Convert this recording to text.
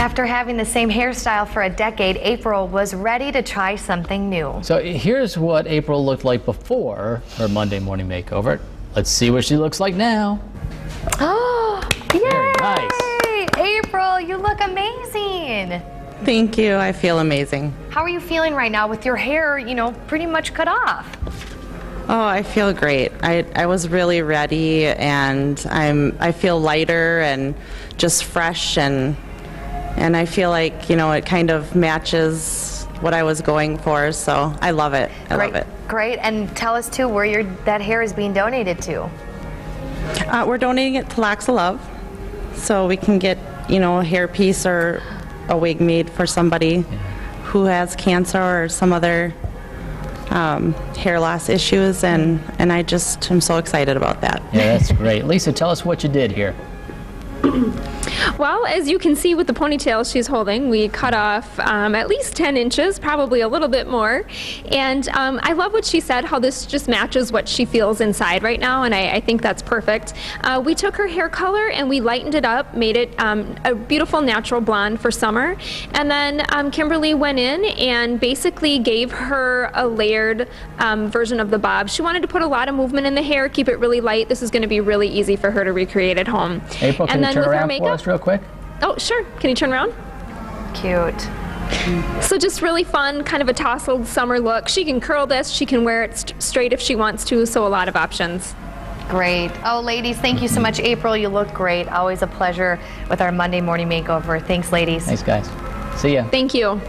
After having the same hairstyle for a decade, April was ready to try something new. So here's what April looked like before her Monday morning makeover. Let's see what she looks like now. Oh, yay! Very nice. April, you look amazing. Thank you. I feel amazing. How are you feeling right now with your hair, you know, pretty much cut off? Oh, I feel great. I, I was really ready and I'm I feel lighter and just fresh and and I feel like, you know, it kind of matches what I was going for, so I love it. I great, love it. Great. And tell us too where your that hair is being donated to. Uh, we're donating it to Locks of Love, so we can get you know a hair piece or a wig made for somebody who has cancer or some other um, hair loss issues, and and I just am so excited about that. Yeah, that's great. Lisa, tell us what you did here. Well, as you can see with the ponytail she's holding, we cut off um, at least 10 inches, probably a little bit more. And um, I love what she said, how this just matches what she feels inside right now, and I, I think that's perfect. Uh, we took her hair color and we lightened it up, made it um, a beautiful natural blonde for summer. And then um, Kimberly went in and basically gave her a layered um, version of the bob. She wanted to put a lot of movement in the hair, keep it really light. This is going to be really easy for her to recreate at home. April, can and you then turn with her makeup, us real quick? Oh, sure. Can you turn around? Cute. So just really fun, kind of a tousled summer look. She can curl this, she can wear it st- straight if she wants to, so a lot of options. Great. Oh, ladies, thank you so much. April, you look great. Always a pleasure with our Monday morning makeover. Thanks, ladies. Thanks, guys. See ya. Thank you.